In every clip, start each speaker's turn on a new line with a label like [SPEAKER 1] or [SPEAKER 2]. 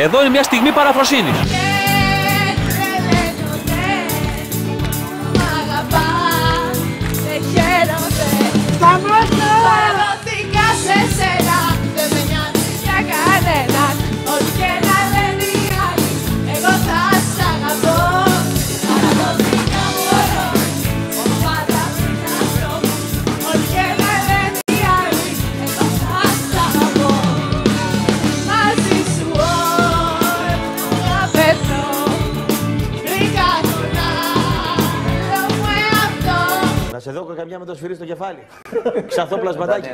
[SPEAKER 1] Εδώ είναι μια στιγμή παραφροσύνης.
[SPEAKER 2] Θα
[SPEAKER 3] σε δω καμιά με το σφυρί στο κεφάλι. Ξαθο πλασματάκι.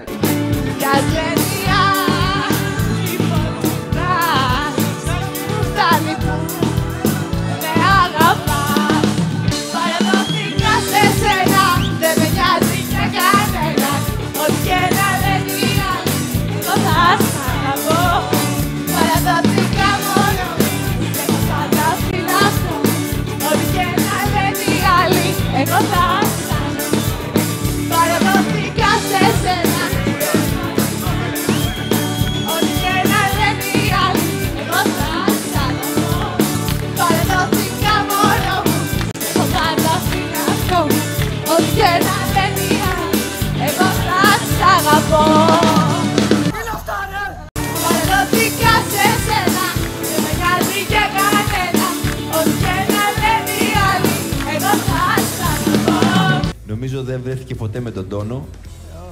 [SPEAKER 4] Νομίζω δεν βρέθηκε ποτέ με τον τόνο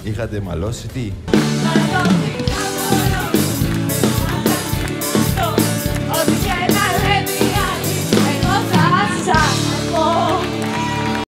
[SPEAKER 4] Είχατε μαλώσει, τι;